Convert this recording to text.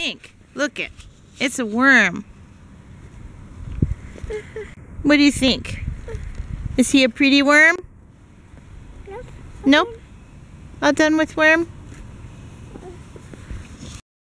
pink. Look it. It's a worm. What do you think? Is he a pretty worm? Nope. Nope. All done with worm?